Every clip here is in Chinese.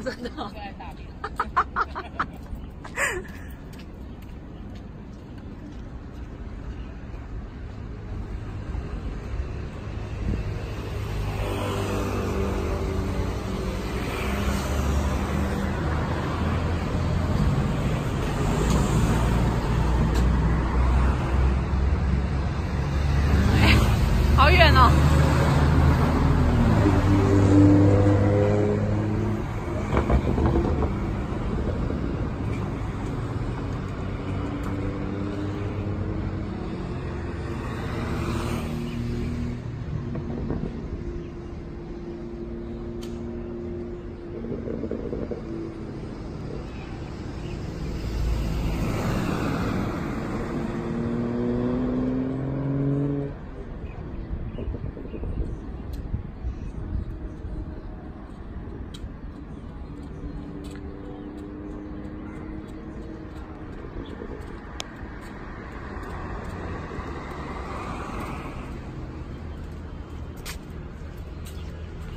真的。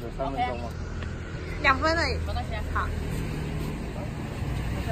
有三分钟吗？两分了，没得时间卡。不是。